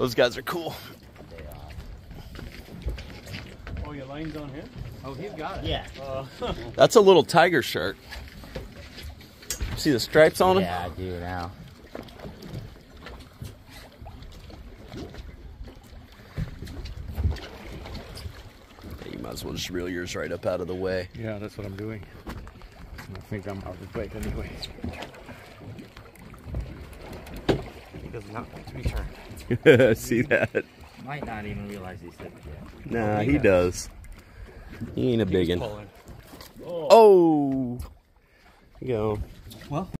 Those guys are cool. Oh, your line's on here? Oh, he's got it. Yeah. Uh, That's a little tiger shark. See the stripes on him? Yeah, I do now. Yeah, you might as well just reel yours right up out of the way. Yeah, that's what I'm doing. I think I'm out of weight anyway. He does not want to be turned. See that? Might not even realize he's hit yet. Nah, he does. He ain't a big one. pulling. Oh. There you go. Well,